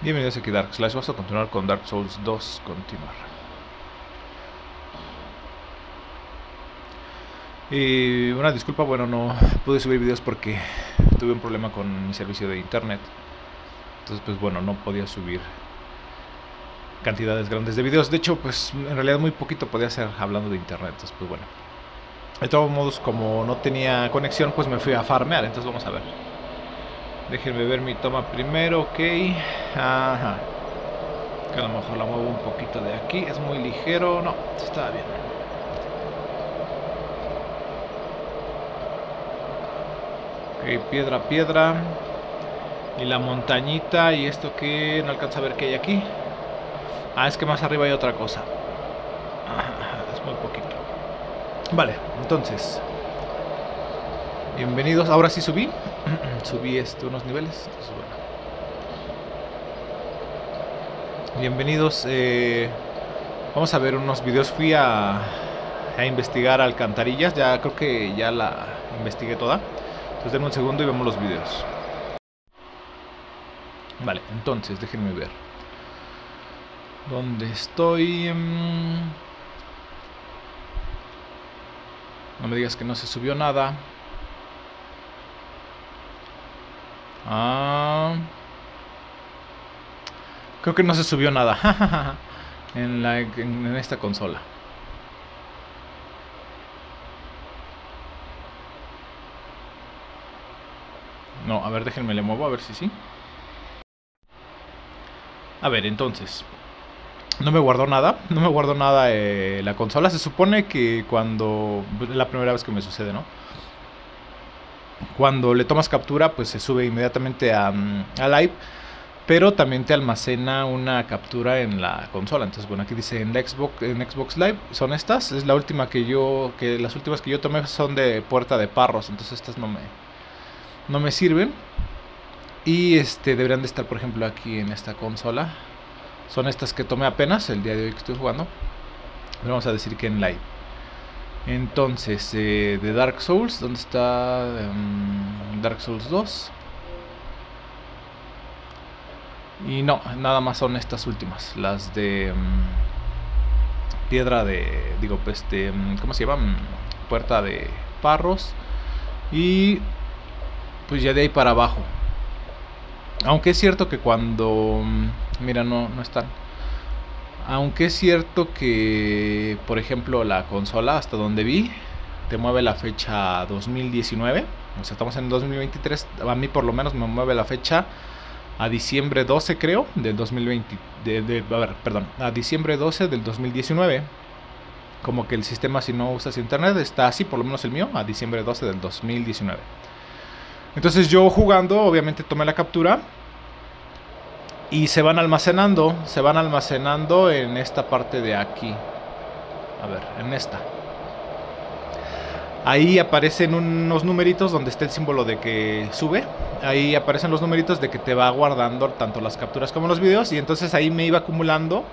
Bienvenidos aquí Dark Slash. Vamos a continuar con Dark Souls 2. Continuar. Y una disculpa, bueno, no pude subir videos porque tuve un problema con mi servicio de internet. Entonces, pues bueno, no podía subir cantidades grandes de videos. De hecho, pues en realidad muy poquito podía hacer hablando de internet. Entonces, pues bueno. De todos modos, como no tenía conexión, pues me fui a farmear. Entonces vamos a ver. Déjenme ver mi toma primero, ok. Ajá. Que a lo mejor la muevo un poquito de aquí. Es muy ligero. No, está bien. Ok, piedra, piedra. Y la montañita. ¿Y esto que No alcanza a ver qué hay aquí. Ah, es que más arriba hay otra cosa. es muy poquito. Vale, entonces. Bienvenidos. Ahora sí subí. subí este, unos niveles. Bienvenidos. Eh, vamos a ver unos videos. Fui a, a, investigar alcantarillas. Ya creo que ya la investigué toda. Entonces denme un segundo y vemos los videos. Vale, entonces déjenme ver. ¿Dónde estoy? Mm. No me digas que no se subió nada. Ah. Creo que no se subió nada en, esta consola. No, a ver, déjenme le muevo a ver si sí. A ver, entonces. No me guardó nada, no me guardó nada eh, la consola. Se supone que cuando... Es la primera vez que me sucede, ¿no? Cuando le tomas captura, pues se sube inmediatamente a, mm, a Live, pero también te almacena una captura en la consola. Entonces, bueno, aquí dice en Xbox, en Xbox Live son estas. Es la última que yo, que las últimas que yo tomé son de puerta de parros, entonces estas no me, no me sirven. Y este deberían de estar, por ejemplo, aquí en esta consola. Son estas que tomé apenas el día de hoy que estoy jugando. vamos a decir que en live. Entonces, eh, de Dark Souls, ¿dónde está em, Dark Souls 2? Y no, nada más son estas últimas, las de em, piedra de, digo, pues, este, ¿cómo se llama? Puerta de Parros. Y pues ya de ahí para abajo. Aunque es cierto que cuando, mira, no, no están. Aunque es cierto que, por ejemplo, la consola, hasta donde vi, te mueve la fecha 2019. O sea, estamos en 2023. A mí por lo menos me mueve la fecha a diciembre 12, creo, del 2020. De, a ver, perdón, a diciembre 12 del 2019. Como que el sistema, si no usas internet, está así, por lo menos el mío, a diciembre 12 del 2019. Entonces yo jugando, obviamente tomé la captura y se van almacenando, se van almacenando en esta parte de aquí. A ver, en esta. Ahí aparecen unos numeritos donde está el símbolo de que sube. Ahí aparecen los numeritos de que te va guardando tanto las capturas como los videos. Y entonces ahí me iba acumulando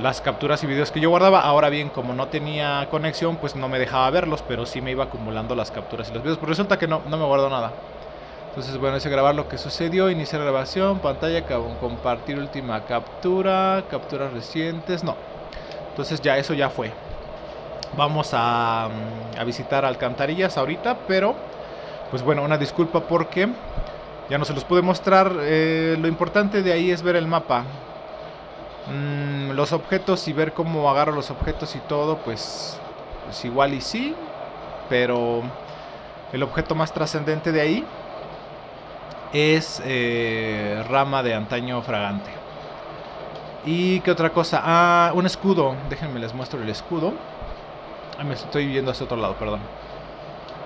las capturas y videos que yo guardaba. Ahora bien, como no tenía conexión, pues no me dejaba verlos, pero sí me iba acumulando las capturas y los videos. Pero resulta que no, no me guardó nada. Entonces, bueno, es grabar lo que sucedió, iniciar grabación, pantalla, compartir última captura, capturas recientes, no. Entonces ya eso ya fue. Vamos a, mm, a visitar alcantarillas ahorita, pero pues bueno, una disculpa porque ya no se los pude mostrar. Eh, lo importante de ahí es ver el mapa. Mm, los objetos y ver cómo agarro los objetos y todo, pues, pues igual y sí, pero el objeto más trascendente de ahí es eh, rama de antaño fragante. ¿Y qué otra cosa? Ah, un escudo. Déjenme les muestro el escudo. Ah, me estoy viendo hacia otro lado, perdón.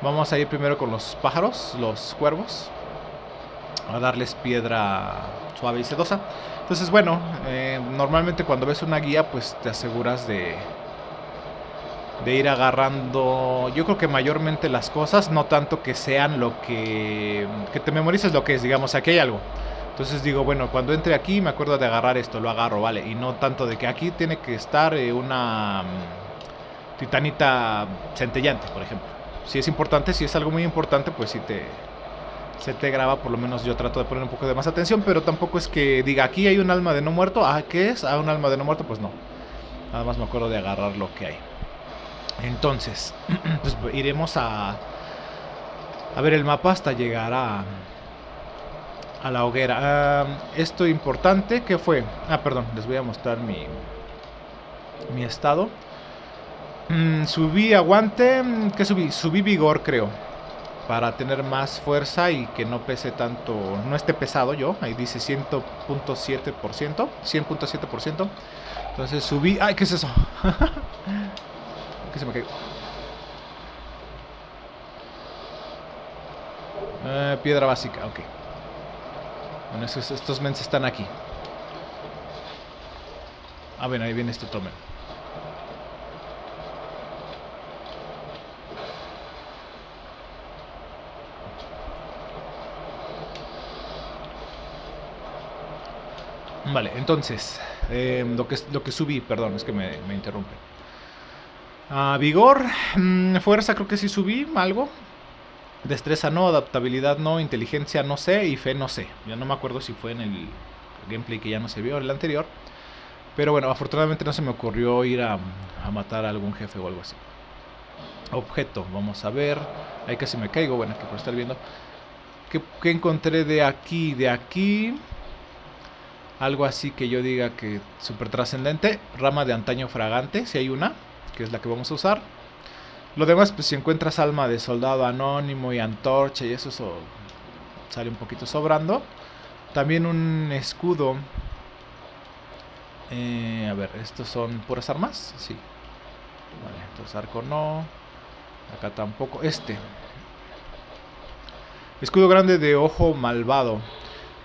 Vamos a ir primero con los pájaros, los cuervos. A darles piedra suave y sedosa. Entonces, bueno, eh, normalmente cuando ves una guía, pues te aseguras de, de ir agarrando, yo creo que mayormente las cosas, no tanto que sean lo que, que te memorices lo que es, digamos, aquí hay algo. Entonces digo, bueno, cuando entre aquí me acuerdo de agarrar esto, lo agarro, ¿vale? Y no tanto de que aquí tiene que estar eh, una mm, titanita centellante, por ejemplo. Si es importante, si es algo muy importante, pues sí te, se te graba, por lo menos yo trato de poner un poco de más atención, pero tampoco es que diga aquí hay un alma de no muerto, ah, ¿qué es? Ah, un alma de no muerto, pues no. Nada más me acuerdo de agarrar lo que hay. Entonces, pues iremos a, a ver el mapa hasta llegar a, a la hoguera. esto importante, ¿qué fue? Ah, perdón, les voy a mostrar mi, mi estado. Mm, subí aguante, ¿qué subí? Subí vigor, creo para tener más fuerza y que no pese tanto, no esté pesado yo, ahí dice 100.7%, 100.7%. Entonces subí, ay, ¿qué es eso? ¿Qué se me cayó? Eh, piedra básica, ok. Bueno, estos, estos mens están aquí. Ah, bueno, ahí viene este otro Vale, entonces, eh, lo, que, lo que subí, perdón, es que me, me interrumpe. Vigor, mm, fuerza creo que sí subí algo. Destreza no, adaptabilidad no, inteligencia no sé y fe no sé. Ya no me acuerdo si fue en el gameplay que ya no se vio, en el anterior. Pero bueno, afortunadamente no se me ocurrió ir a, matar a algún jefe o algo así. Objeto, vamos a ver. Ahí casi me caigo, bueno, que por estar viendo. ¿Qué, ¿Qué, encontré de aquí? De aquí algo así que yo diga que súper trascendente. Rama de antaño fragante, si hay una, que es la que vamos a usar. Lo demás, pues si encuentras alma de soldado anónimo y antorcha y eso, sale un poquito sobrando. También un escudo. Eh, a ver, ¿estos son puras armas? Sí. Vale, entonces arco no. Acá tampoco. Este. Escudo grande de ojo malvado.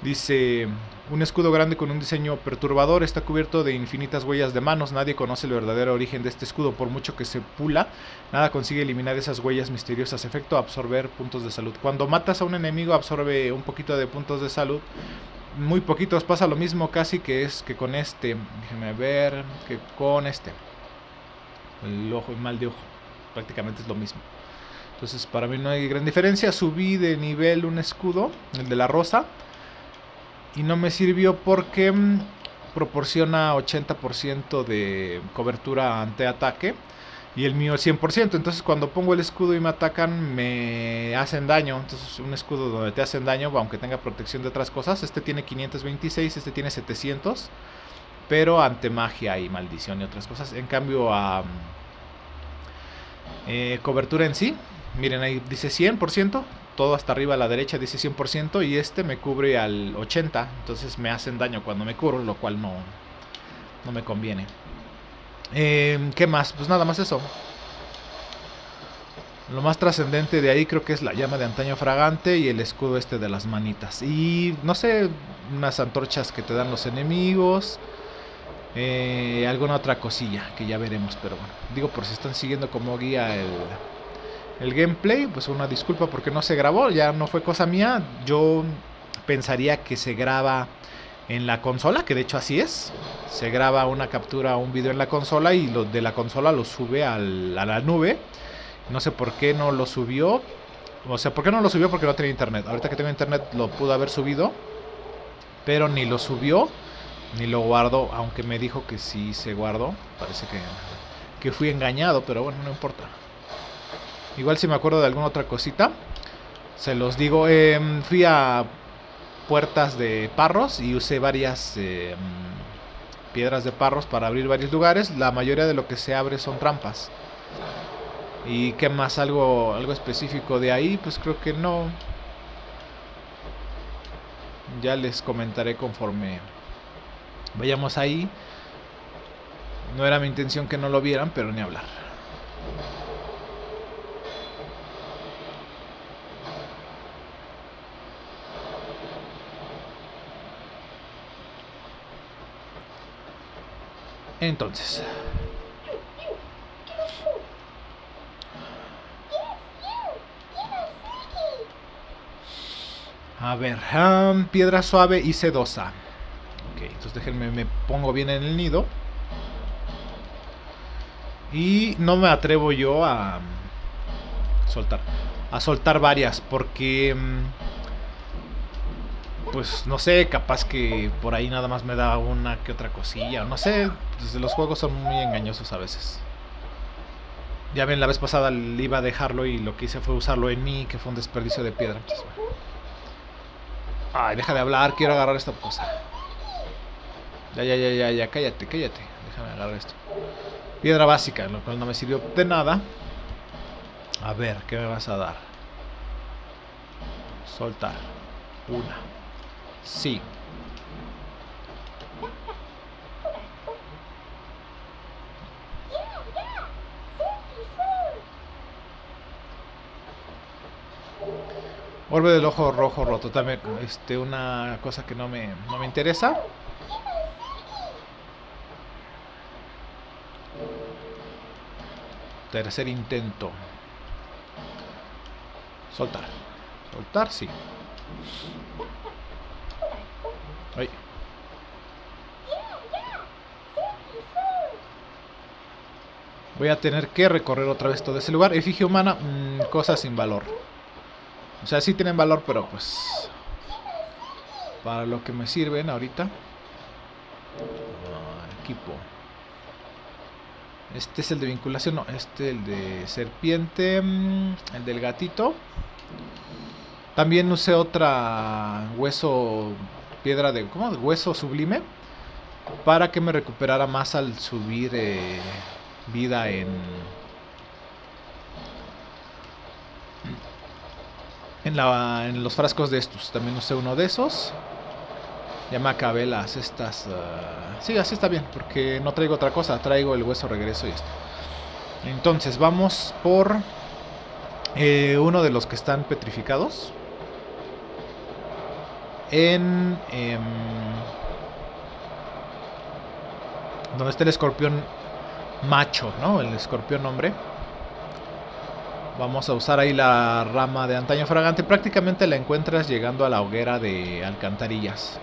Dice, un escudo grande con un diseño perturbador está cubierto de infinitas huellas de manos. Nadie conoce el verdadero origen de este escudo. Por mucho que se pula, nada consigue eliminar esas huellas misteriosas. Efecto absorber puntos de salud. Cuando matas a un enemigo absorbe un poquito de puntos de salud. Muy poquitos. Pasa lo mismo casi que es que con este. Déjenme ver. Que con este. El ojo, el mal de ojo. Prácticamente es lo mismo. Entonces para mí no hay gran diferencia. Subí de nivel un escudo. El de la rosa y no me sirvió porque mm, proporciona 80% de cobertura ante ataque y el mío 100%. Entonces cuando pongo el escudo y me atacan me hacen daño. Entonces un escudo donde te hacen daño, aunque tenga protección de otras cosas, este tiene 526, este tiene 700, pero ante magia y maldición y otras cosas. En cambio a mm, eh, cobertura en sí, miren ahí dice 100%, todo hasta arriba a la derecha dice 100% y este me cubre al 80%, entonces me hacen daño cuando me curo, lo cual no, no me conviene. Em, ¿Qué más? Pues nada más eso. Lo más trascendente de ahí creo que es la llama de antaño fragante y el escudo este de las manitas. Y no sé, unas antorchas que te dan los enemigos. Eh, alguna otra cosilla que ya veremos, pero bueno, digo por si están siguiendo como guía el, el gameplay, pues una disculpa porque no se grabó, ya no fue cosa mía. Yo pensaría que se graba en la consola, que de hecho así es. Se graba una captura, un video en la consola y lo de la consola lo sube a la nube. No sé por qué no lo subió. O sea, ¿por qué no lo subió? Porque no tenía internet. Ahorita que tengo internet lo pudo haber subido. Pero ni lo subió, ni lo guardó. Aunque me dijo que sí se guardó. Parece que, que fui engañado, pero bueno, no importa. Igual si me acuerdo de alguna otra cosita, se los digo. Em, fui a puertas de parros y usé varias em, piedras de parros para abrir varios lugares. La mayoría de lo que se abre son trampas. ¿Y qué más? ¿Algo, algo específico de ahí? Pues creo que no. Ya les comentaré conforme vayamos ahí. No era mi intención que no lo vieran, pero ni hablar. Entonces. A ver, piedra suave y sedosa. Ok, entonces déjenme, me pongo bien en el nido. Y no me atrevo yo a soltar. A soltar varias porque... Mm, pues no sé, capaz que por ahí nada más me da una que otra cosilla. No sé, pues, los juegos son muy engañosos a veces. Ya ven, la vez pasada le iba a dejarlo y lo que hice fue usarlo en mí, que fue un desperdicio de piedra. Ay, deja de hablar, quiero agarrar esta cosa. Ya, ya, ya, ya, ya, cállate, cállate. Déjame agarrar esto. Piedra básica, lo cual no me sirvió de nada. A ver, ¿qué me vas a dar? Soltar. Una. Sí. Orbe del ojo rojo roto. También este, una cosa que no me, no me interesa. Tercer intento. Soltar. Soltar, sí. Voy a tener que recorrer otra vez todo ese lugar. Efigie humana, mmm, cosas sin valor. O sea, sí tienen valor, pero pues... Para lo que me sirven ahorita. Ah, equipo. Este es el de vinculación, no, este el de serpiente, mm, el del gatito. También usé otra hueso, piedra de, ¿cómo? Hueso sublime. Para que me recuperara más al subir eh, vida en... En, los frascos de estos. También usé uno de esos. Ya me acabé las estas... Uh... Sí, así está bien, porque no traigo otra cosa. Traigo el hueso regreso y esto. Entonces, vamos por eh, uno de los que están petrificados. En... Eh, donde está el escorpión macho, ¿no? El escorpión hombre. Vamos a usar ahí la rama de antaño fragante. Prácticamente la encuentras llegando a la hoguera de alcantarillas.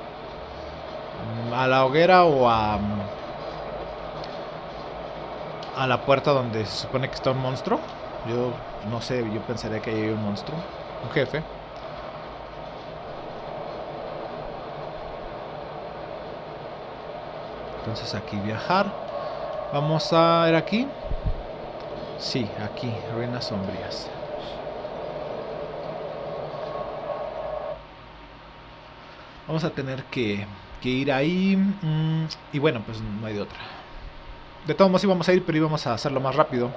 A la hoguera o a... A la puerta donde se supone que está un monstruo. Yo no sé, yo pensaría que hay un monstruo. Un jefe. Entonces aquí viajar. Vamos a ir aquí. Sí, aquí, ruinas sombrías. Vamos a tener que, ir ahí. Mmm, y bueno, pues no hay de otra. De todos modos íbamos a ir, pero íbamos a hacerlo más rápido.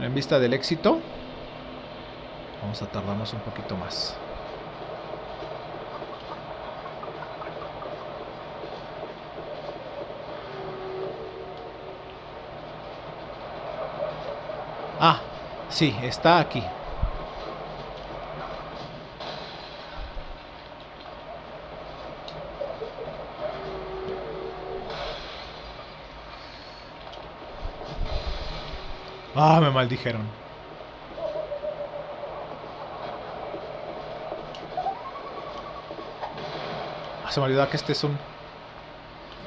En vista del éxito. Vamos a tardarnos un poquito más. Ah, sí, está aquí. Ah, me maldijeron. Ah, se me olvidó que este es un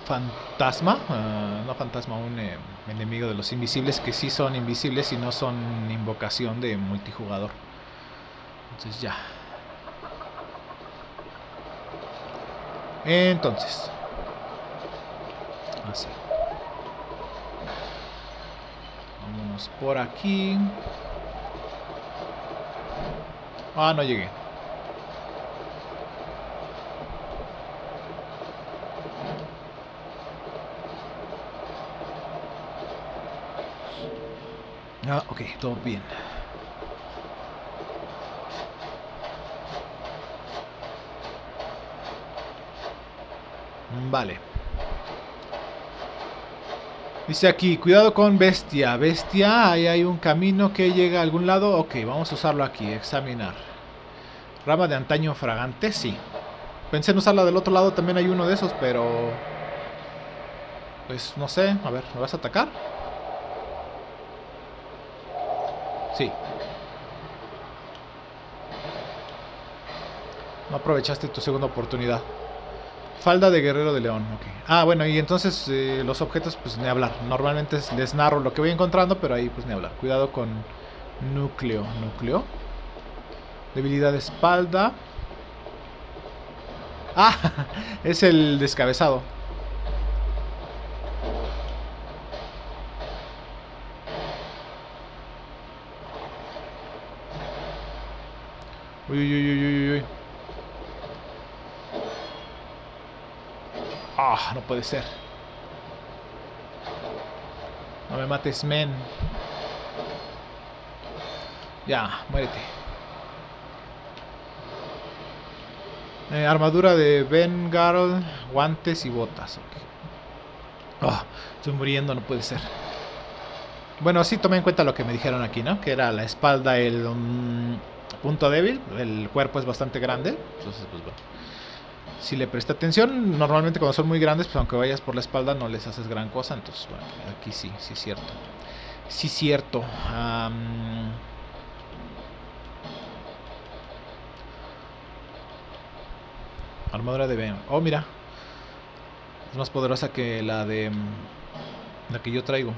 fantasma. Uh, no fantasma, un eh, enemigo de los invisibles que sí son invisibles y no son invocación de multijugador. Entonces ya. Entonces. Así. Vámonos por aquí. Ah, no llegué. Ah, ok, todo bien. Vale. Dice aquí, cuidado con bestia. Bestia, ahí hay un camino que llega a algún lado. Ok, vamos a usarlo aquí, examinar. Rama de antaño fragante, sí. Pensé en usarla del otro lado, también hay uno de esos, pero... Pues no sé, a ver, ¿me vas a atacar? Sí. No aprovechaste tu segunda oportunidad. Falda de guerrero de león. Okay. Ah, bueno, y entonces eh, los objetos, pues ni hablar. Normalmente les narro lo que voy encontrando, pero ahí pues ni hablar. Cuidado con núcleo. Núcleo. Debilidad de espalda. Ah, es el descabezado. Uy, uy, uy, uy, uy. Ah, no puede ser. No me mates, men. Ya, muérete. Eh, armadura de Ben Garl, guantes y botas. Ah, estoy muriendo, no puede ser. Bueno, sí, tomé en cuenta lo que me dijeron aquí, ¿no? Que era la espalda el um, punto débil. El cuerpo es bastante grande. Entonces, pues bueno. Si le presta atención, normalmente cuando son muy grandes, pues aunque vayas por la espalda no les haces gran cosa. Entonces, bueno, aquí sí, sí es cierto. Sí es cierto. Armadura de Ben. Oh, mira. Es más poderosa que la de... Mm, la que yo traigo.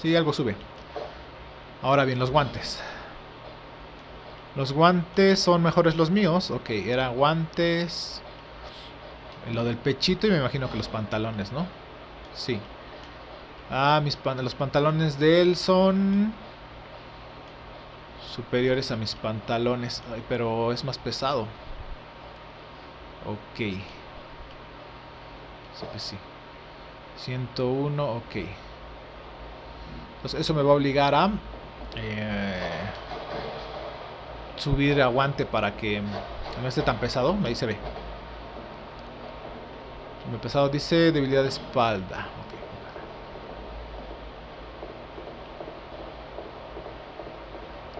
Sí, algo sube. Ahora bien, los guantes. Los guantes son mejores los míos. Ok, eran guantes. Lo del pechito y me imagino que los pantalones, ¿no? Sí. Ah, mis los pantalones de él son superiores a mis pantalones. Pero es más pesado. Ok. Sí, pues sí. 101, ok. Entonces eso me va a obligar a eh, subir aguante para que no esté tan pesado. Ahí se ve. Me pesado dice debilidad de espalda.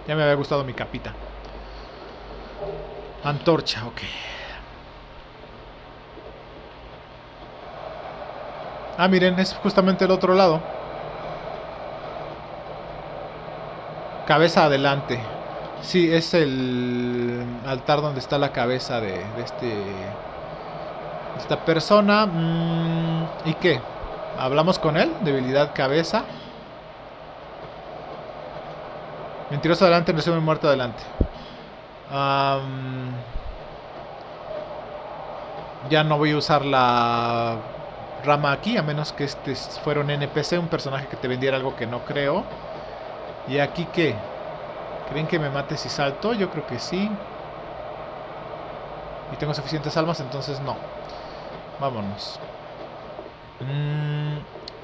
Ya me había gustado mi capita. Antorcha, ok. Ah, miren, es justamente el otro lado. Cabeza adelante. Sí, es el altar donde está la cabeza de, este esta persona. Mm, ¿Y qué? ¿Hablamos con él? Debilidad cabeza. Mentiroso adelante, resumen muerto adelante. ya no voy a usar la rama aquí, a menos que este fuera un NPC, un personaje que te vendiera algo que no creo. ¿Y aquí qué? ¿Creen que me mate si salto? Yo creo que sí. Y tengo suficientes almas, entonces no. Vámonos. Mm,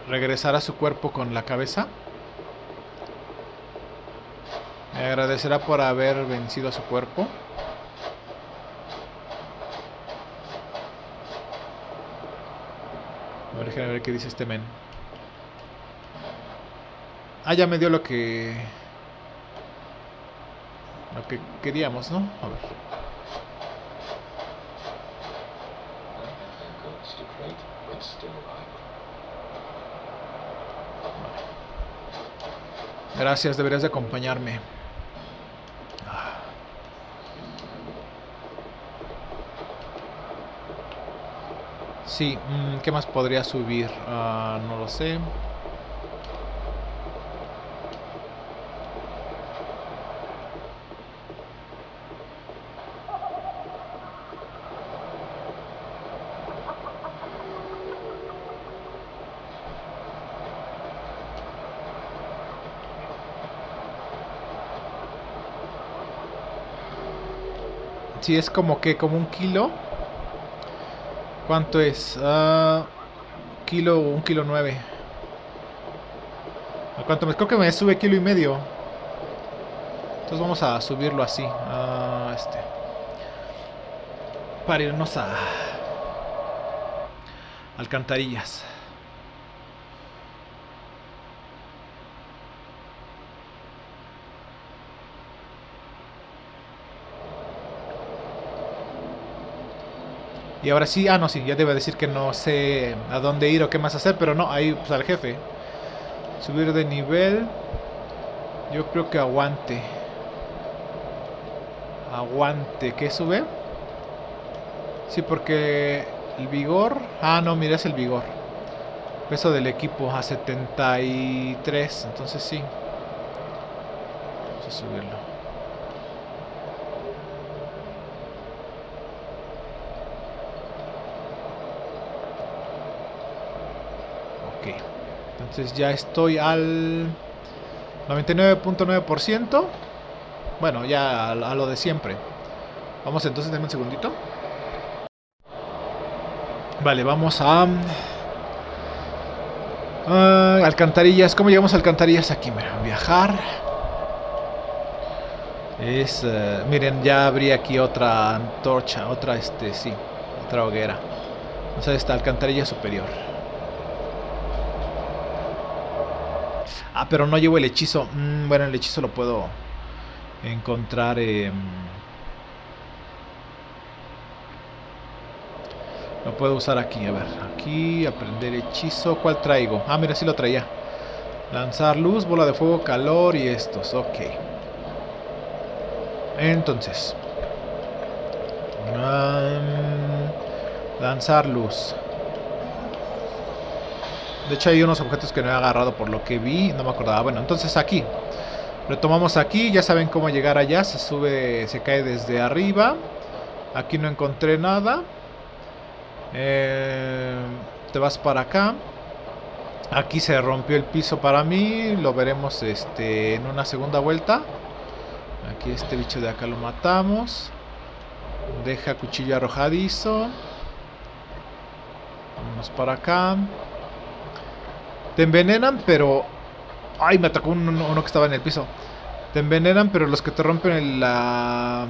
regresar a su cuerpo con la cabeza. Me agradecerá por haber vencido a su cuerpo. A ver, a ver qué dice este men. Ah, ya me dio lo que... Lo que queríamos, ¿no? A ver. Gracias, deberías de acompañarme. Sí, mm, ¿qué más podría subir? Ah, no lo sé. Sí, es como que, como un kilo. ¿Cuánto es? Uh, kilo, un kilo nueve. ¿A cuánto me? Creo que me sube kilo y medio. Entonces vamos a subirlo así. Uh, este. Para irnos a alcantarillas. Y ahora sí, ah, no, sí, ya debe decir que no sé a dónde ir o qué más hacer, pero no, ahí pues al jefe. Subir de nivel. Yo creo que aguante. Aguante, ¿qué sube? Sí, porque el vigor... Ah, no, mira, es el vigor. Peso del equipo a 73, entonces sí. Vamos a subirlo. Entonces ya estoy al 99.9%. Bueno, ya a, lo de siempre. Vamos entonces, denme un segundito. Vale, vamos a... alcantarillas. ¿Cómo llegamos a alcantarillas? Aquí, mira, viajar. Es... Eh, miren, ya abrí aquí otra antorcha. Otra, este, sí. Otra hoguera. O sea, esta alcantarilla superior. Ah, pero no llevo el hechizo. Mm, bueno, el hechizo lo puedo encontrar. Eh, lo puedo usar aquí. A ver, aquí, aprender hechizo. ¿Cuál traigo? Ah, mira, sí lo traía. Lanzar luz, bola de fuego, calor y estos. Ok. Entonces. lanzar luz. De hecho hay unos objetos que no he agarrado por lo que vi, no me acordaba. Bueno, entonces aquí. Retomamos aquí, ya saben cómo llegar allá. Se sube, se cae desde arriba. Aquí no encontré nada. Eh, te vas para acá. Aquí se rompió el piso para mí. Lo veremos este, en una segunda vuelta. Aquí este bicho de acá lo matamos. Deja cuchillo arrojadizo. Vamos para acá. Te envenenan, pero... Ay, me atacó uno, que estaba en el piso. Te envenenan, pero los que te rompen la...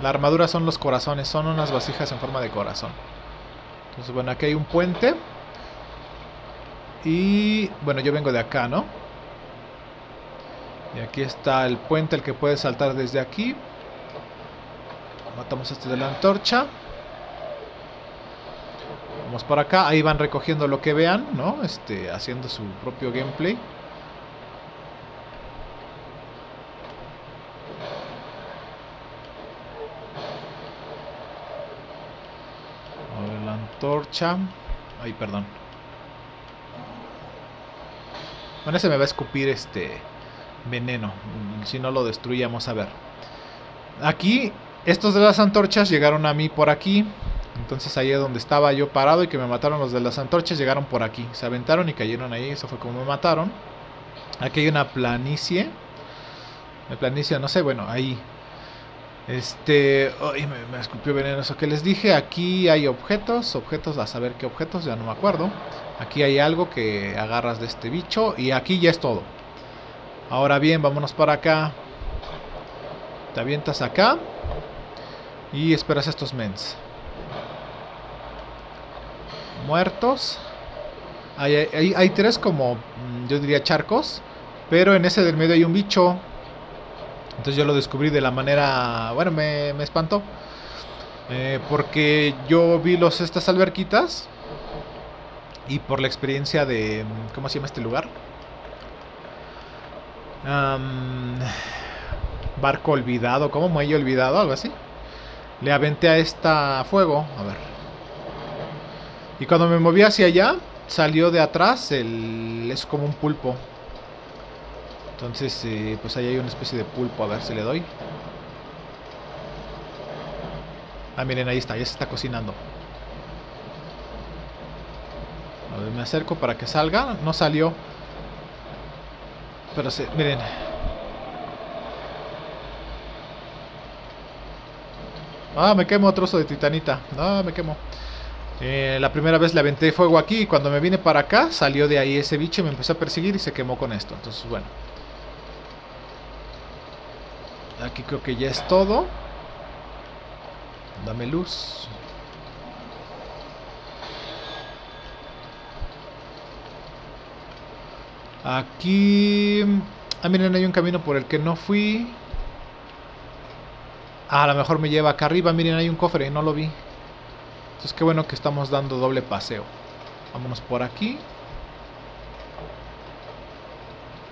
La armadura son los corazones. Son unas vasijas en forma de corazón. Entonces, bueno, aquí hay un puente. Y... Bueno, yo vengo de acá, ¿no? Y aquí está el puente, el que puede saltar desde aquí. Matamos a este de la antorcha. Vamos para acá, ahí van recogiendo lo que vean, ¿no? Este, haciendo su propio gameplay. la antorcha. Ay, perdón. Bueno, ese me va a escupir este veneno. Si no lo destruyamos, a ver. Aquí, estos de las antorchas llegaron a mí por aquí. Entonces ahí es donde estaba yo parado y que me mataron los de las antorchas, llegaron por aquí. Se aventaron y cayeron ahí, eso fue como me mataron. Aquí hay una planicie. La planicie, no sé, bueno, ahí. Este, me, me, escupió veneno eso que les dije. Aquí hay objetos, objetos, a saber qué objetos, ya no me acuerdo. Aquí hay algo que agarras de este bicho y aquí ya es todo. Ahora bien, vámonos para acá. Te avientas acá y esperas a estos mens muertos. Hay, tres como, mm, yo diría, charcos. Pero en ese del medio hay un bicho. Entonces yo lo descubrí de la manera... Bueno, me, espantó. Eh, porque yo vi los, estas alberquitas. Y por la experiencia de... ¿Cómo se llama este lugar? barco olvidado. ¿Cómo muelle olvidado? Algo así. Le aventé a esta fuego. A ver. Y cuando me moví hacia allá, salió de atrás el, es como un pulpo. Entonces, eh, pues ahí hay una especie de pulpo. A ver si le doy. Ah, miren, ahí está, ya se está cocinando. A ver, me acerco para que salga. No salió. Pero se, miren. Ah, me quemo trozo de titanita. Ah, me quemo. Eh, la primera vez le aventé fuego aquí y cuando me vine para acá salió de ahí ese bicho y me empezó a perseguir y se quemó con esto. Entonces, bueno. Aquí creo que ya es todo. Dame luz. Aquí... Ah, miren, hay un camino por el que no fui. Ah, a lo mejor me lleva acá arriba. Miren, hay un cofre, no lo vi. Entonces qué bueno que estamos dando doble paseo. Vámonos por aquí.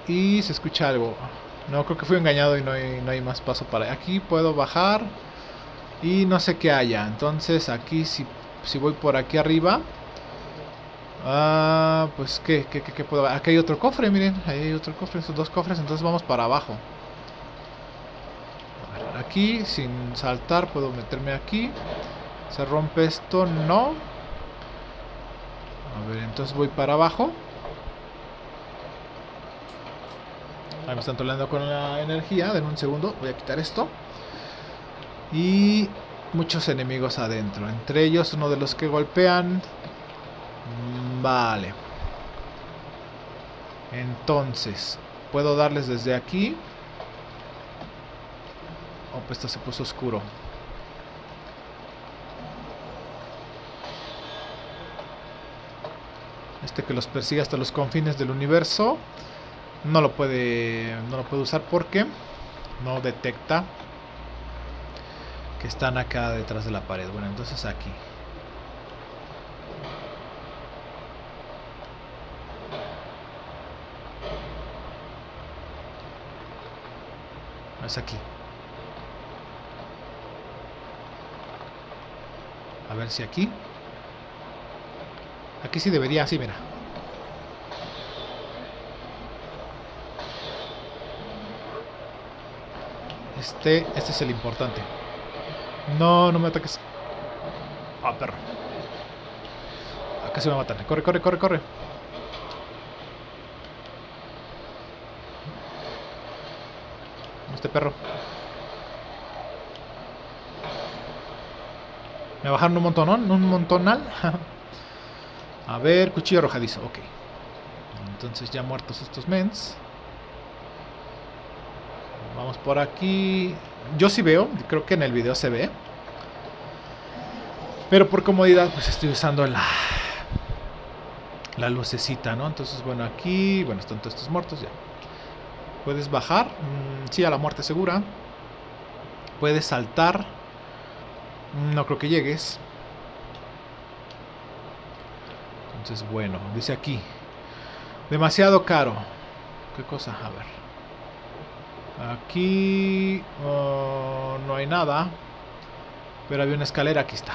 Y se escucha algo. No, creo que fui engañado y no hay, no hay más paso para... Aquí puedo bajar. Y no sé qué haya. Entonces aquí si, si voy por aquí arriba... Ah, pues ¿qué, qué, qué, puedo Aquí hay otro cofre, miren. Ahí hay otro cofre, esos dos cofres. Entonces vamos para abajo. aquí, sin saltar, puedo meterme aquí. Se rompe esto, no. A ver, entonces voy para abajo. Ahí me están toleando con la energía. Denme un segundo. Voy a quitar esto. Y muchos enemigos adentro. Entre ellos uno de los que golpean. Mm, vale. Entonces, puedo darles desde aquí. Oh, pues esto se puso oscuro. Este que los persigue hasta los confines del universo. No lo puede. No lo puede usar porque no detecta que están acá detrás de la pared. Bueno, entonces aquí. Es aquí. A ver si aquí. Aquí sí debería, sí, mira. Este, este es el importante. No, no me ataques. Ah, perro. Acá se me matan. Corre, corre, corre, corre. Este perro. Me bajaron un montón, ¿no? Un montonal. A ver, cuchillo arrojadizo, ok. Entonces ya muertos estos mens. Vamos por aquí. Yo sí veo, creo que en el video se ve. Pero por comodidad, pues estoy usando la, la lucecita, ¿no? Entonces, bueno, aquí, bueno, están todos estos muertos ya. Puedes bajar, mm, sí, a la muerte segura. Puedes saltar. No creo que llegues. Entonces, bueno, dice aquí. Demasiado caro. ¿Qué cosa? A ver. Aquí oh, no hay nada. Pero había una escalera, aquí está.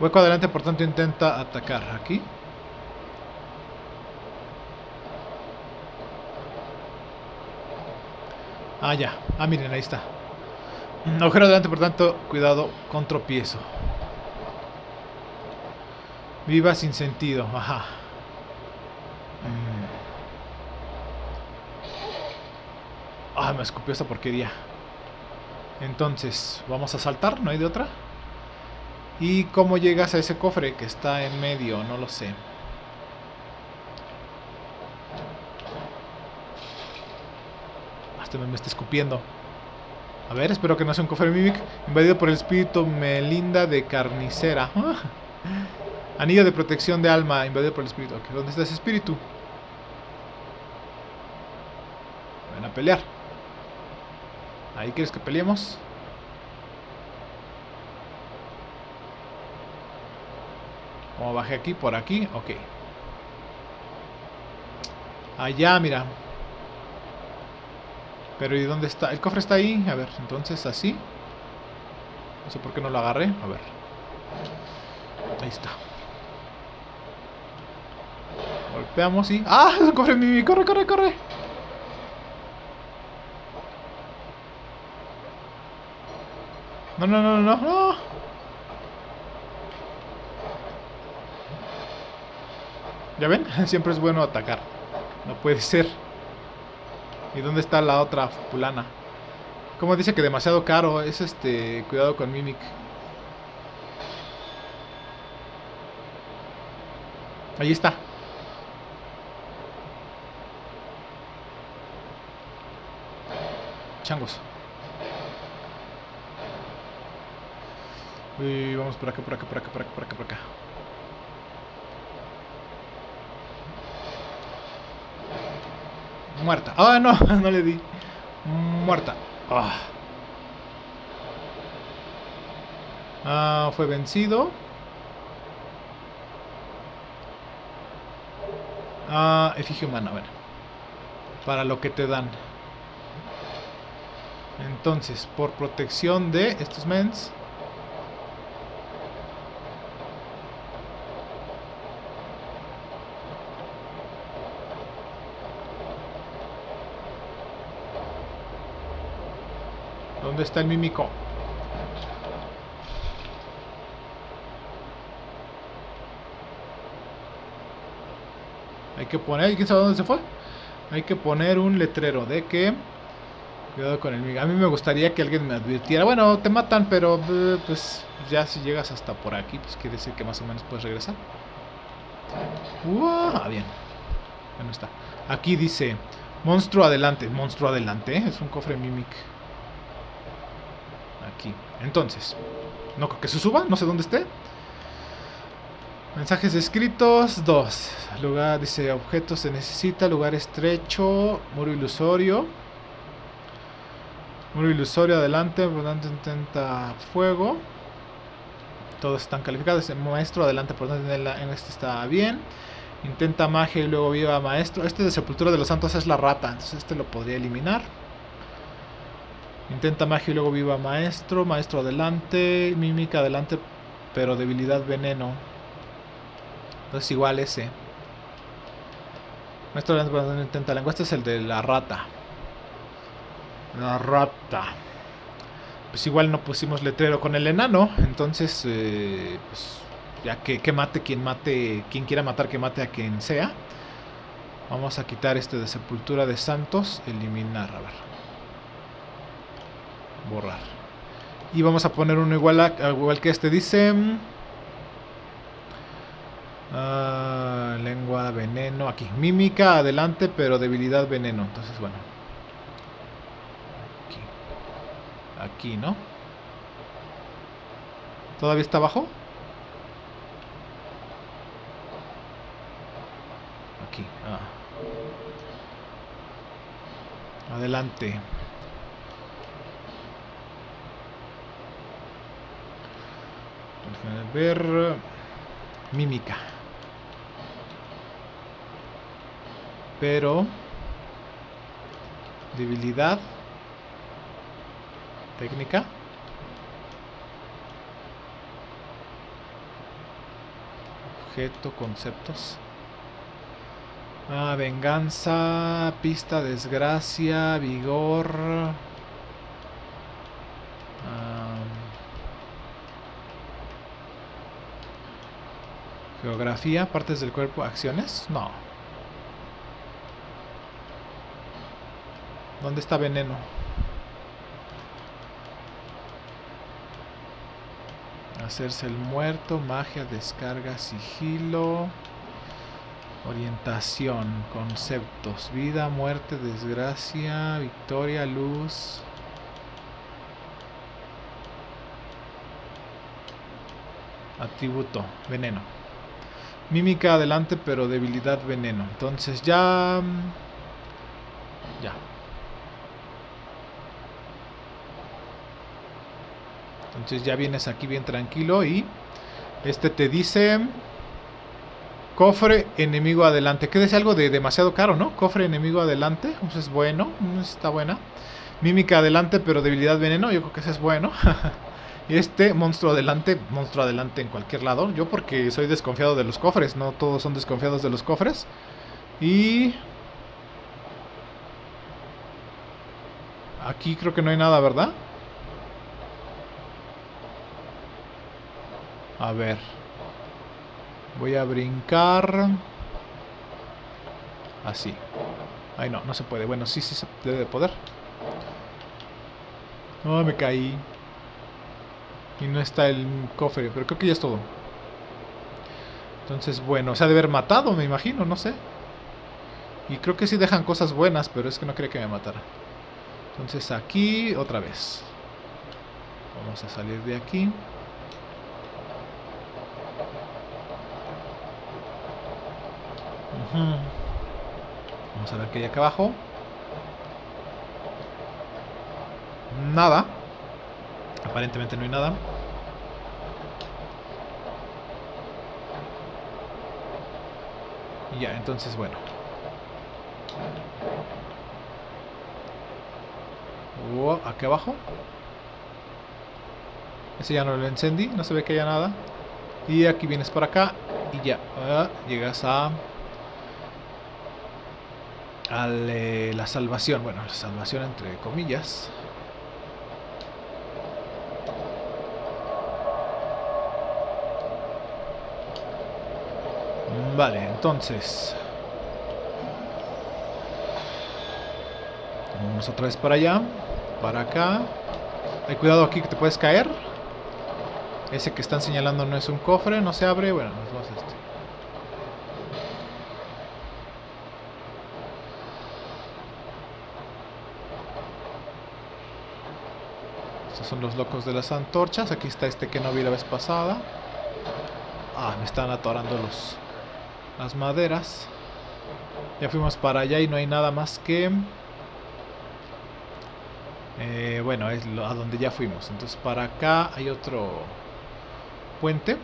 Hueco adelante, por tanto intenta atacar. Aquí. Ah, ya. Ah, miren, ahí está. Agujero adelante, por tanto, cuidado con tropiezo. Viva sin sentido, ajá. Mm. Ah, me escupió esta porquería. Entonces, vamos a saltar, no hay de otra. ¿Y cómo llegas a ese cofre que está en medio? No lo sé. Hasta me está escupiendo. A ver, espero que no sea un cofre Mimic invadido por el espíritu Melinda de Carnicera. Anillo de protección de alma invadido por el espíritu. ¿Dónde está ese espíritu? Ven a pelear. ¿Ahí quieres que peleemos? Como bajé aquí, por aquí, ok. Allá, mira. Pero ¿y dónde está? El cofre está ahí. A ver, entonces así. No sé por qué no lo agarré. A ver. Ahí está. Golpeamos y... ¡Ah! Es un cofre Mimi. ¡Corre, corre, corre! No, no, no, no, no. ¿Ya ven? Siempre es bueno atacar. No puede ser. ¿Y dónde está la otra fulana? Como dice que demasiado caro, es este, cuidado con Mimic. Ahí está. Changos. Uy, vamos por acá, por acá, por acá, por acá, por acá, por acá. Muerta. Ah, no, no le di. Muerta. Ah. ah. fue vencido. Ah, efigie humana, bueno. para lo que te dan. Entonces, por protección de estos mens. ¿Dónde está el mímico? Hay que poner, ¿quién sabe dónde se fue? Hay que poner un letrero de que Cuidado con el miga. A mí me gustaría que alguien me advirtiera. Bueno, te matan, pero eh, pues ya si llegas hasta por aquí, pues quiere decir que más o menos puedes regresar. Ah, bien. Bueno está. Aquí dice monstruo adelante. Monstruo adelante. ¿eh? Es un cofre mimic. Entonces. No creo que se suba. No sé dónde esté. Mensajes escritos. Dos. Lugar, dice objeto se necesita. Lugar estrecho. Muro ilusorio. Muro ilusorio adelante, tanto intenta fuego. Todos están calificados. Maestro adelante, por tanto en este está bien. Intenta magia y luego viva maestro. Este de sepultura de los santos es la rata, entonces este lo podría eliminar. Intenta magia y luego viva maestro. Maestro adelante. Mímica adelante, pero debilidad veneno. Entonces igual ese. Maestro adelante, intenta lengua. Este es el de la rata. La rata. Pues igual no pusimos letrero con el enano. Entonces, eh, pues, ya que, que, mate quien mate, quien quiera matar, que mate a quien sea. Vamos a quitar este de sepultura de santos. Eliminar, a ver. Borrar. Y vamos a poner uno igual, a, igual que este. Dice... Uh, lengua veneno. Aquí. Mímica adelante, pero debilidad veneno. Entonces, bueno. Aquí, ¿no? ¿Todavía está abajo? Aquí. Ah. Adelante. Ver mímica. Pero debilidad técnica. Objeto, conceptos. Ah, venganza, pista, desgracia, vigor. Geografía, partes del cuerpo, acciones. No. ¿Dónde está veneno? Hacerse el muerto, magia, descarga, sigilo, orientación, conceptos, vida, muerte, desgracia, victoria, luz. Atributo, veneno. Mímica adelante, pero debilidad, veneno. Entonces ya... Ya. Entonces ya vienes aquí bien tranquilo y este te dice cofre enemigo adelante. Que es algo de demasiado caro, ¿no? Cofre enemigo adelante. Pues es bueno, está buena. Mímica adelante, pero debilidad veneno. Yo creo que ese es bueno. este monstruo adelante, monstruo adelante en cualquier lado. Yo porque soy desconfiado de los cofres, no todos son desconfiados de los cofres. Y aquí creo que no hay nada, ¿verdad? A ver. Voy a brincar. Así. Ay, no, no se puede. Bueno, sí, sí se debe de poder. No, me caí. Y no está el cofre, pero creo que ya es todo. Entonces, bueno, se ha de haber matado, me imagino, no sé. Y creo que sí dejan cosas buenas, pero es que no quería que me matara. Entonces aquí, otra vez. Vamos a salir de aquí. Vamos a ver qué hay acá abajo. Nada. Aparentemente no hay nada. ya, entonces bueno. Oh, aquí abajo. Ese ya no lo encendí, no se ve que haya nada. Y aquí vienes para acá y ya. Ah, llegas a... A eh, la salvación, bueno, la salvación entre comillas. Vale, entonces... Vamos otra vez para allá. Para acá. Hay cuidado aquí que te puedes caer. Ese que están señalando no es un cofre, no se abre. Bueno, nos vamos a este. Estos son los locos de las antorchas. Aquí está este que no vi la vez pasada. Ah, me están atorando los, las maderas. Ya fuimos para allá y no hay nada más que... Eh, bueno, es a donde ya fuimos. Entonces para acá hay otro puente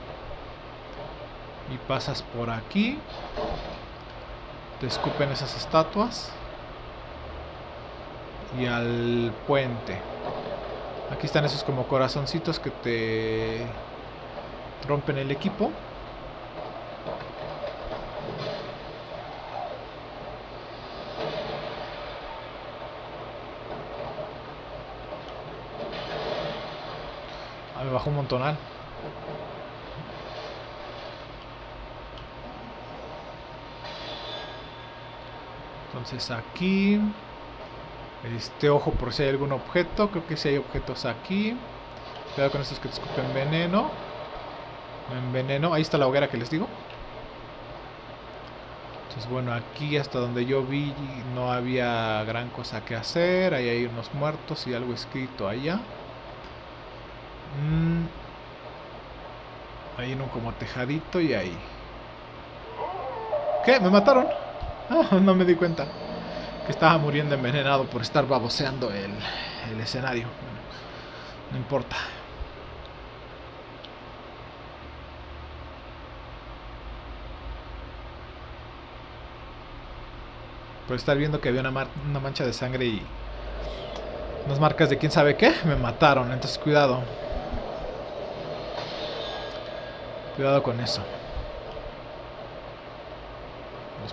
y pasas por aquí te escupen esas estatuas y al puente aquí están esos como corazoncitos que te rompen el equipo un montonal Entonces aquí... Este ojo por si hay algún objeto. Creo que si hay objetos aquí. Cuidado con estos que te escupen veneno. En veneno. Ahí está la hoguera que les digo. Entonces bueno, aquí hasta donde yo vi no había gran cosa que hacer. Ahí hay unos muertos y algo escrito allá. Mm. Ahí en un como tejadito y ahí. ¿Qué? ¿Me mataron? Ah, no me di cuenta que estaba muriendo envenenado por estar baboseando el, el escenario. no importa. Por estar viendo que había una, una mancha de sangre y unas marcas de quién sabe qué, me mataron. Entonces cuidado. Cuidado con eso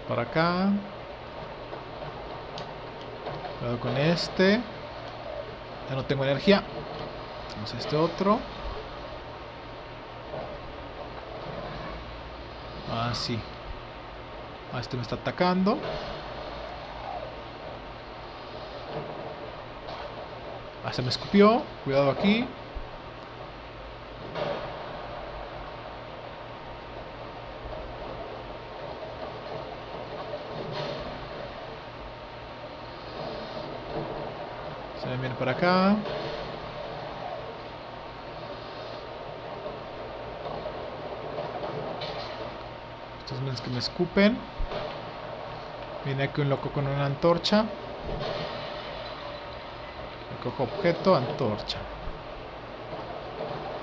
para acá. Cuidado con este. Ya no tengo energía. Vamos a este otro. Ah, sí. Ah, este me está atacando. Ah, se me escupió. Cuidado aquí. Para acá. Estos menos que me escupen. Viene aquí un loco con una antorcha. Recojo objeto, antorcha.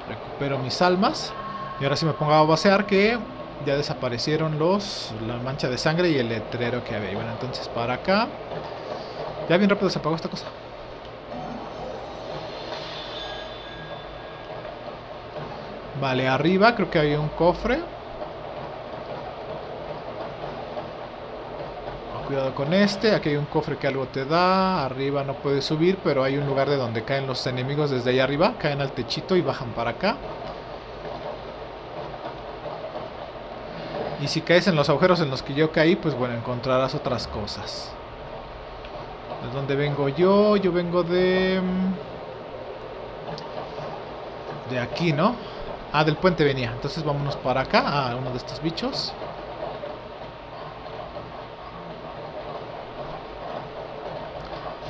Recupero mis almas. Y ahora sí me pongo a vaciar que ya desaparecieron los la mancha de sangre y el letrero que había. Bueno, entonces para acá. Ya bien rápido se apagó esta cosa. Vale, arriba creo que hay un cofre. Cuidado con este. Aquí hay un cofre que algo te da. Arriba no puedes subir, pero hay un lugar de donde caen los enemigos desde allá arriba. Caen al techito y bajan para acá. Y si caes en los agujeros en los que yo caí, pues bueno, encontrarás otras cosas. ¿De dónde vengo yo? Yo vengo de... Mm, de aquí, ¿no? Ah, del puente venía. Entonces vámonos para acá, a uno de estos bichos.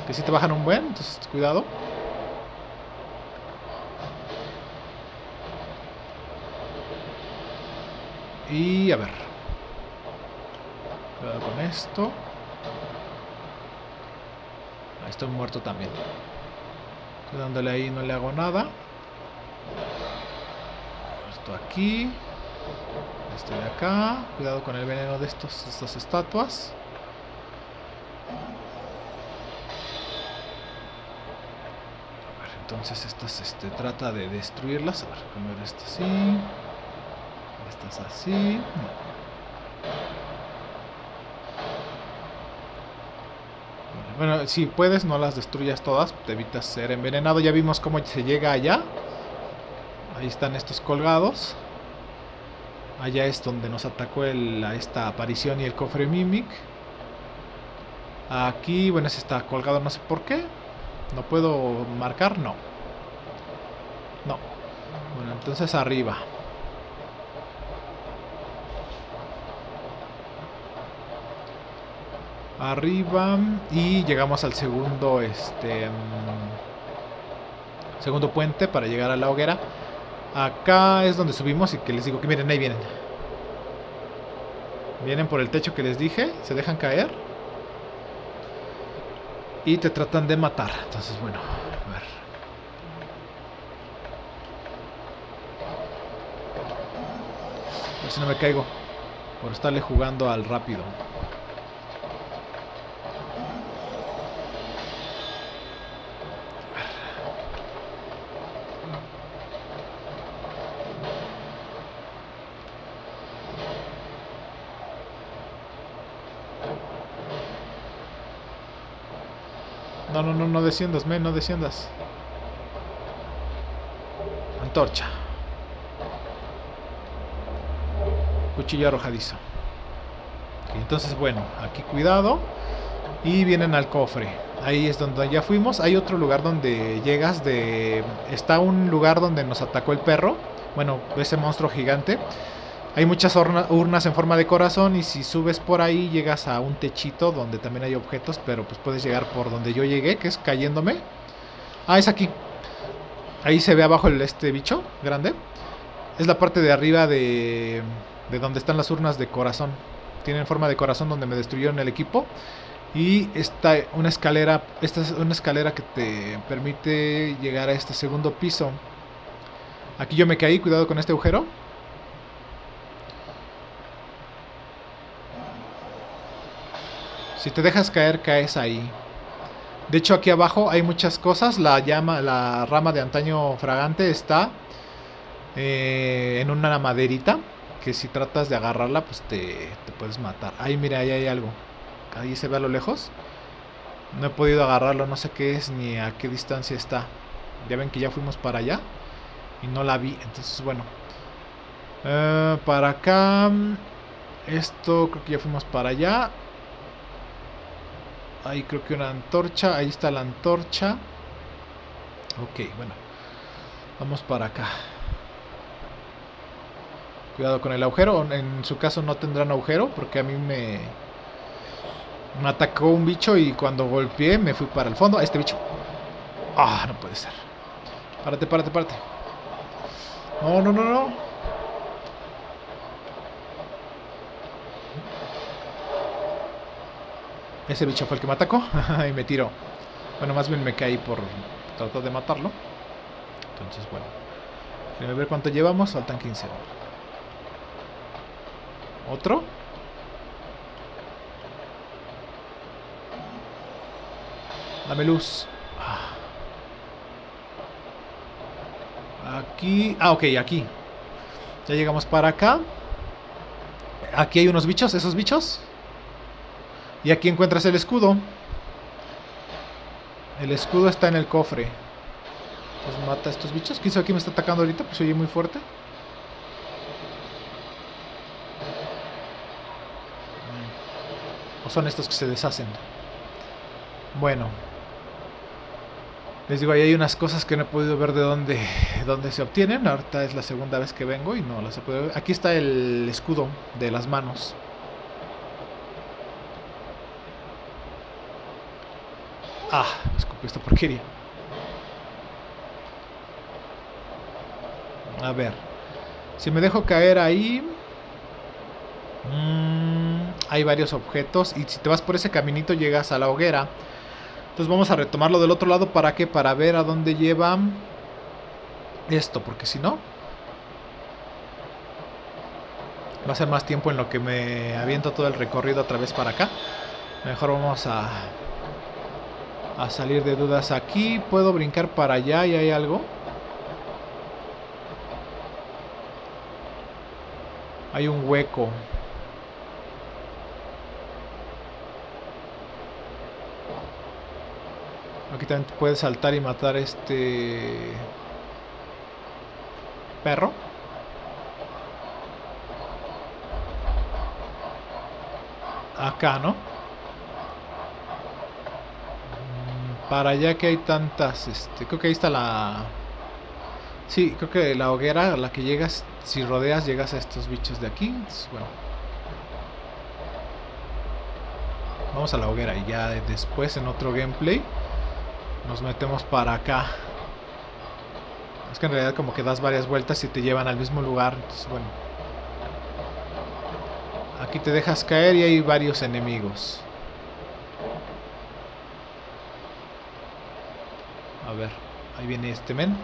Que si te bajan un buen, entonces cuidado. Y a ver. Cuidado con esto. Ahí estoy muerto también. Estoy dándole ahí, no le hago nada aquí. Este de acá. Cuidado con el veneno de estos, estas estatuas. entonces estas este, trata de destruirlas. A ver, primero esta así. Estas así. Bueno, si puedes, no las destruyas todas. Te evitas ser envenenado. Ya vimos cómo se llega allá. Ahí están estos colgados. Allá es donde nos atacó esta aparición y el cofre Mimic. Aquí, bueno, ese está colgado, no sé por qué. ¿No puedo marcar? No. No. Bueno, entonces arriba. Arriba. Y llegamos al segundo, este... Mm, segundo puente para llegar a la hoguera. Acá es donde subimos y que les digo que miren, ahí vienen. Vienen por el techo que les dije, se dejan caer. Y te tratan de matar. Entonces, bueno, a ver. A ver si no me caigo. Por estarle jugando al rápido. No, no, no, no desciendas, men, no desciendas. Antorcha. Cuchillo arrojadizo. entonces, bueno, aquí cuidado. Y vienen al cofre. Ahí es donde ya fuimos. Hay otro lugar donde llegas de... Está un lugar donde nos atacó el perro. Bueno, ese monstruo gigante. Hay muchas urnas en forma de corazón y si subes por ahí llegas a un techito donde también hay objetos, pero pues puedes llegar por donde yo llegué, que es cayéndome. Ah, es aquí. Ahí se ve abajo el, este bicho grande. Es la parte de arriba de, de donde están las urnas de corazón. Tienen forma de corazón donde me destruyeron el equipo. Y está una escalera, esta es una escalera que te permite llegar a este segundo piso. Aquí yo me caí, cuidado con este agujero. Si te dejas caer, caes ahí. De hecho, aquí abajo hay muchas cosas. La llama, la rama de antaño fragante está eh, en una maderita. Que si tratas de agarrarla, pues te, te, puedes matar. Ahí, mira, ahí hay algo. Ahí se ve a lo lejos. No he podido agarrarlo, no sé qué es ni a qué distancia está. Ya ven que ya fuimos para allá. Y no la vi. Entonces, bueno. Eh, para acá. Esto creo que ya fuimos para allá. Ahí creo que una antorcha. Ahí está la antorcha. Ok, bueno. Vamos para acá. Cuidado con el agujero. En su caso no tendrán agujero porque a mí me... Me atacó un bicho y cuando golpeé me fui para el fondo. A este bicho. Ah, no puede ser. Párate, párate, párate. No, no, no, no. Ese bicho fue el que me atacó y me tiró. Bueno, más bien me caí por tratar de matarlo. Entonces, bueno. Déjenme ver cuánto llevamos. Faltan 15. ¿Otro? Dame luz. Ah. Aquí. Ah, ok, aquí. Ya llegamos para acá. Aquí hay unos bichos, esos bichos. Y aquí encuentras el escudo. El escudo está en el cofre. Pues mata a estos bichos. ¿Quién sabe quién me está atacando ahorita? Pues oye muy fuerte. O son estos que se deshacen. Bueno. Les digo, ahí hay unas cosas que no he podido ver de dónde, dónde se obtienen. Ahorita es la segunda vez que vengo y no las he podido ver. Aquí está el escudo de las manos. Ah, escupí esta porquería. A ver. Si me dejo caer ahí... Mmm, hay varios objetos. Y si te vas por ese caminito llegas a la hoguera. Entonces vamos a retomarlo del otro lado. ¿Para qué? Para ver a dónde lleva esto. Porque si no... Va a ser más tiempo en lo que me aviento todo el recorrido otra vez para acá. Mejor vamos a a salir de dudas aquí. Puedo brincar para allá y hay algo. Hay un hueco. Aquí también puedes saltar y matar este perro. Acá, ¿no? Mm, para allá que hay tantas, este, creo que ahí está la... Sí, creo que la hoguera a la que llegas, si rodeas, llegas a estos bichos de aquí. bueno. Vamos a la hoguera y ya después en otro gameplay nos metemos para acá. Es que en realidad como que das varias vueltas y te llevan al mismo lugar. Entonces, bueno. Aquí te dejas caer y hay varios enemigos. A ver, ahí viene este men.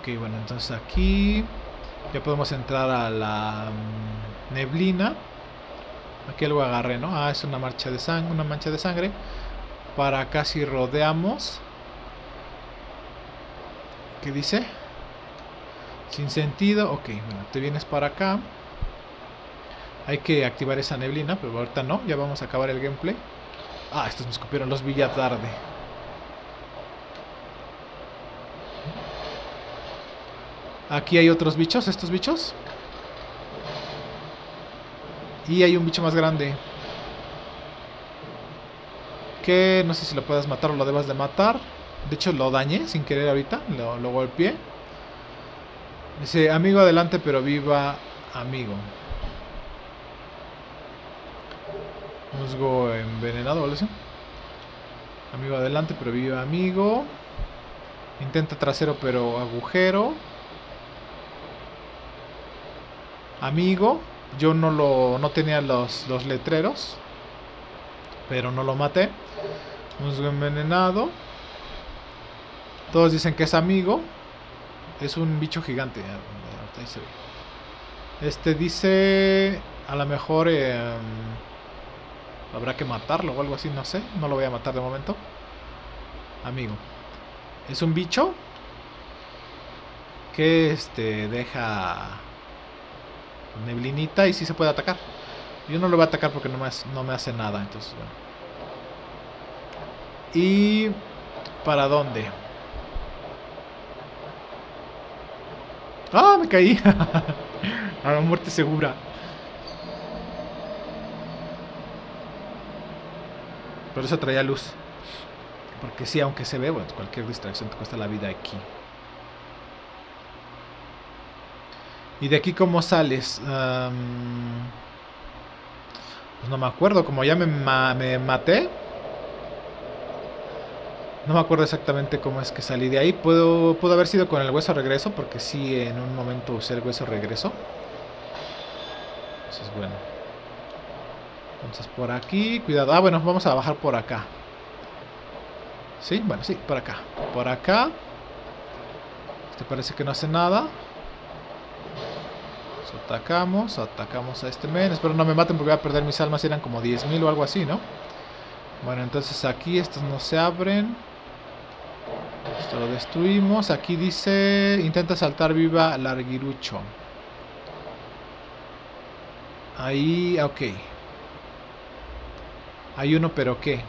Ok, bueno, entonces aquí ya podemos entrar a la mm, neblina. Aquí algo agarré, ¿no? Ah, es una marcha de sangre, una mancha de sangre. Para acá si rodeamos. ¿Qué dice? Sin sentido. Ok, bueno, te vienes para acá. Hay que activar esa neblina, pero ahorita no. Ya vamos a acabar el gameplay. Ah, estos me escupieron los Villa tarde. Aquí hay otros bichos, estos bichos. Y hay un bicho más grande. Que no sé si lo puedes matar o lo debas de matar. De hecho lo dañé sin querer ahorita. Lo, lo golpeé. Dice, amigo adelante pero viva amigo. Musgo envenenado, ¿vale? Amigo adelante pero viva amigo. Intenta trasero pero agujero. Amigo. Yo no lo no tenía los, los letreros. Pero no lo maté. Musgo envenenado. Todos dicen que es amigo. Es un bicho gigante. Este dice. A lo mejor. Eh, habrá que matarlo o algo así, no sé. No lo voy a matar de momento. Amigo. Es un bicho. Que este deja neblinita y si se puede atacar. Yo no lo voy a atacar porque no me, no me hace nada, entonces bueno. ¿Y para dónde? ¡Ah! Me caí. a la muerte segura. Por eso traía luz. Porque sí, aunque se ve, bueno, cualquier distracción te cuesta la vida aquí. ¿Y de aquí cómo sales? pues no me acuerdo, como ya me, me, maté. No me acuerdo exactamente cómo es que salí de ahí. Puedo, pudo haber sido con el hueso regreso, porque sí, en un momento usé el hueso regreso. Entonces, bueno. Entonces, por aquí, cuidado. Ah, bueno, vamos a bajar por acá. ¿Sí? Bueno, sí, por acá. Por acá. Este parece que no hace nada atacamos, atacamos a este men. Espero no me maten porque voy a perder mis almas. Eran como 10.000 o algo así, ¿no? Bueno, entonces aquí estos no se abren. Esto lo destruimos. Aquí dice, intenta saltar viva Larguirucho. Ahí, ok. Hay uno, pero ¿qué?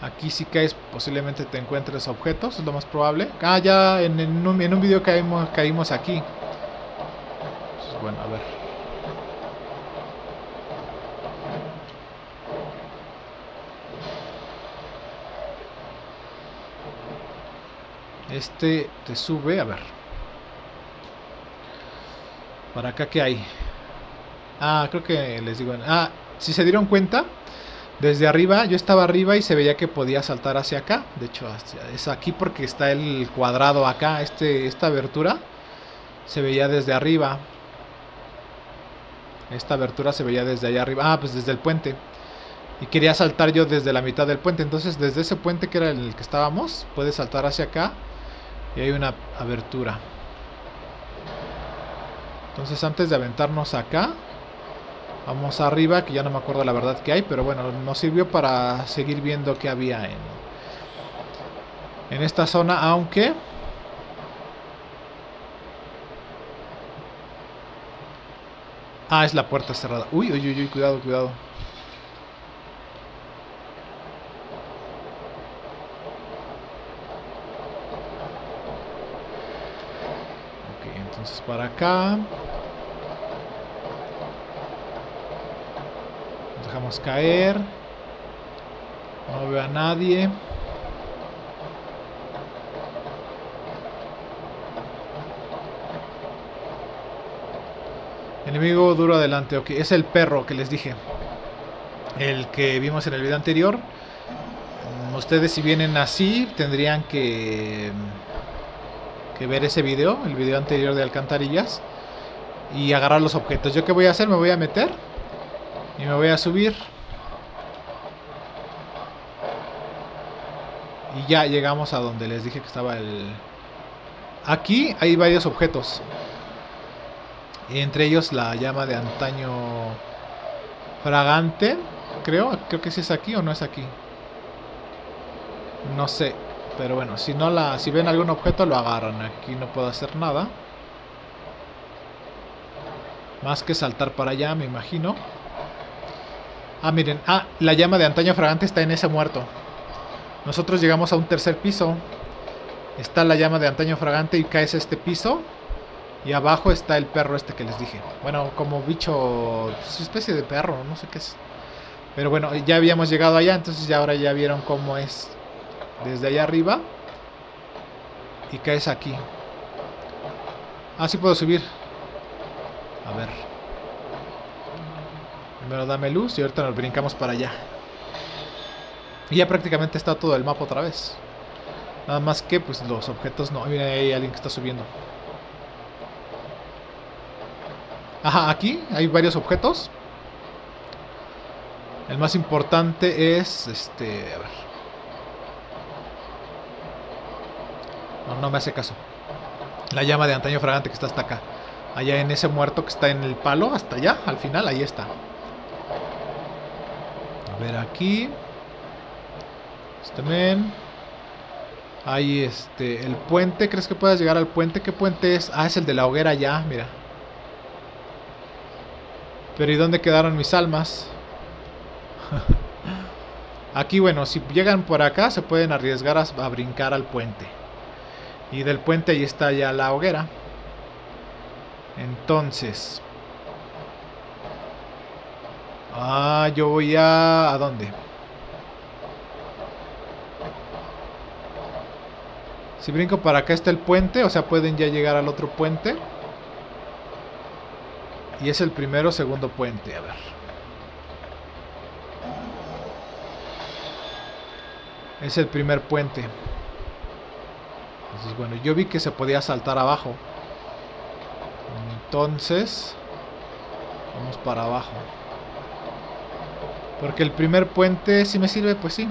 Aquí si caes posiblemente te encuentres objetos, es lo más probable. Ah, ya en, un, en un video caímos, caímos aquí. bueno, a ver. Este te sube, a ver. Para acá, ¿qué hay? Ah, creo que les digo... Ah, si se dieron cuenta, desde arriba, yo estaba arriba y se veía que podía saltar hacia acá. De hecho, es aquí porque está el cuadrado acá. Este, esta abertura se veía desde arriba. Esta abertura se veía desde allá arriba. Ah, pues desde el puente. Y quería saltar yo desde la mitad del puente. Entonces desde ese puente que era el que estábamos, puedes saltar hacia acá. Y hay una abertura. Entonces antes de aventarnos acá, vamos arriba, que ya no me acuerdo la verdad que hay, pero bueno, nos sirvió para seguir viendo qué había en, en esta zona, aunque... Ah, es la puerta cerrada. Uy, uy, uy, uy, cuidado, cuidado. Ok, entonces para acá. Nos dejamos caer. No veo a nadie. Enemigo duro adelante, ok. Es el perro que les dije. El que vimos en el video anterior. Ustedes si vienen así tendrían que, que ver ese video, el video anterior de alcantarillas. Y agarrar los objetos. ¿Yo qué voy a hacer? Me voy a meter. Y me voy a subir. Y ya llegamos a donde les dije que estaba el... Aquí hay varios objetos. Entre ellos la llama de antaño fragante, creo. Creo que sí es aquí o no es aquí. No sé. Pero bueno, si no la, si ven algún objeto lo agarran. Aquí no puedo hacer nada. Más que saltar para allá, me imagino. Ah, miren. Ah, la llama de antaño fragante está en ese muerto. Nosotros llegamos a un tercer piso. Está la llama de antaño fragante y caes este piso. Y abajo está el perro este que les dije. Bueno, como bicho, pues, especie de perro, no sé qué es. Pero bueno, ya habíamos llegado allá, entonces ya ahora ya vieron cómo es desde allá arriba. Y caes aquí. Ah, sí puedo subir. A ver. Primero dame luz y ahorita nos brincamos para allá. Y ya prácticamente está todo el mapa otra vez. Nada más que pues los objetos no. Mira, hay alguien que está subiendo. Ajá, aquí hay varios objetos. El más importante es este, a ver. No, no me hace caso. La llama de antaño fragante que está hasta acá. Allá en ese muerto que está en el palo, hasta allá, al final, ahí está. A ver aquí. Este men. Ahí este, el puente, ¿crees que puedas llegar al puente? ¿Qué puente es? Ah, es el de la hoguera ya, mira. Pero ¿y dónde quedaron mis almas? Aquí, bueno, si llegan por acá se pueden arriesgar a, brincar al puente. Y del puente ahí está ya la hoguera. Entonces... Ah, yo voy a... ¿A dónde? Si brinco para acá está el puente, o sea, pueden ya llegar al otro puente. Y es el primero o segundo puente, a ver. Es el primer puente. Entonces, bueno, yo vi que se podía saltar abajo. Entonces, vamos para abajo. Porque el primer puente, si me sirve, pues sí.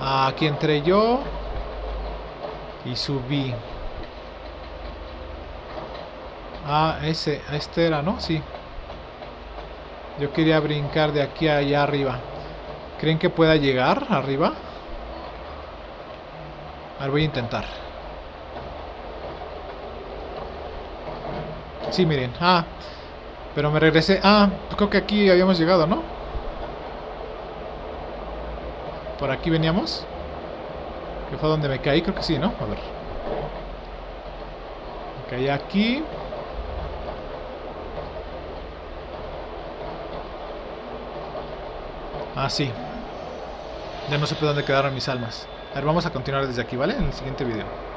Aquí entré yo. Y subí. Ah, ese, este era, ¿no? Sí. Yo quería brincar de aquí a allá arriba. ¿Creen que pueda llegar arriba? A ver, voy a intentar. Sí, miren. Ah, pero me regresé. Ah, creo que aquí habíamos llegado, ¿no? ¿Por aquí veníamos? ¿Qué fue donde me caí? Creo que sí, ¿no? A ver. Me caí aquí. Ah, sí. Ya no sé por dónde quedaron mis almas. A ver, vamos a continuar desde aquí, ¿vale? En el siguiente video.